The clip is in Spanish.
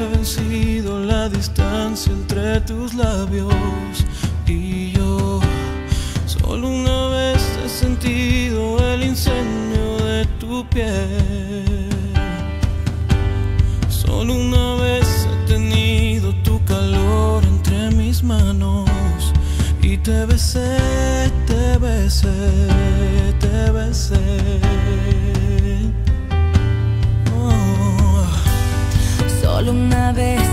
he vencido la distancia entre tus labios y yo. Solo una vez he sentido el incendio de tu piel. Solo una vez he tenido tu calor entre mis manos y te besé, te besé, te besé. Solo una vez